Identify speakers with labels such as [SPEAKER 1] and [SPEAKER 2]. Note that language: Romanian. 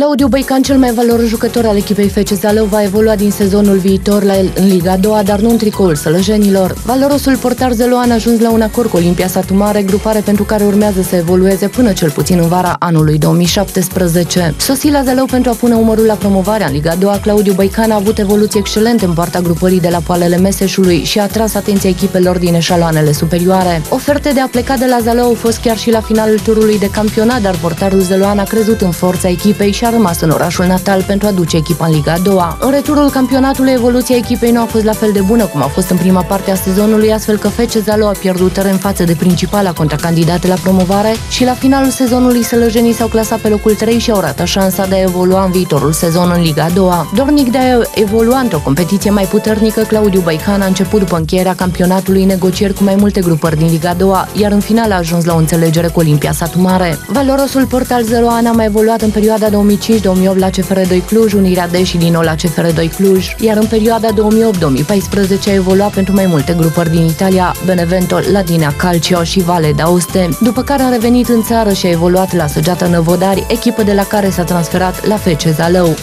[SPEAKER 1] Claudiu Băican, cel mai valoros jucător al echipei FC Zalău, va evolua din sezonul viitor la el în Liga 2, dar nu în tricoul sălăjenilor. Valorosul portar zeloan a ajuns la un acord cu Olimpia Satu Mare, grupare pentru care urmează să evolueze până cel puțin în vara anului 2017. Sosit la Zalău pentru a pune umărul la promovarea în Liga 2, Claudiu Băican a avut evoluții excelente în partea grupării de la poalele Meseșului și a atras atenția echipelor din eșaloanele superioare. Oferte de a pleca de la Zalău au fost chiar și la finalul turului de campionat, dar portarul zeloan a crezut în forța echipei și a rămas în orașul natal pentru a duce echipa în Liga a doua. În returul campionatului, evoluția echipei nu a fost la fel de bună cum a fost în prima parte a sezonului, astfel că FC Zalo a pierdut teren față de principala contracandidate la promovare și la finalul sezonului sălăjenii s-au clasat pe locul 3 și au ratat șansa de a evolua în viitorul sezon în Liga a doua. Dornic de a evolua într-o competiție mai puternică, Claudiu Băican a început după încheierea campionatului negocieri cu mai multe grupări din Liga a doua, iar în final a ajuns la o înțelegere cu Olimpia Satu Mare. Valorosul portal Zeroan a mai evoluat în perioada 2005-2008 la CFR2 Cluj, Unirea D și din nou la CFR2 Cluj, iar în perioada 2008-2014 a evoluat pentru mai multe grupări din Italia, Benevento, Ladinea Calcio și Vale d'Aoste, după care a revenit în țară și a evoluat la Săgeata Năvodari, echipă de la care s-a transferat la FC Zalău.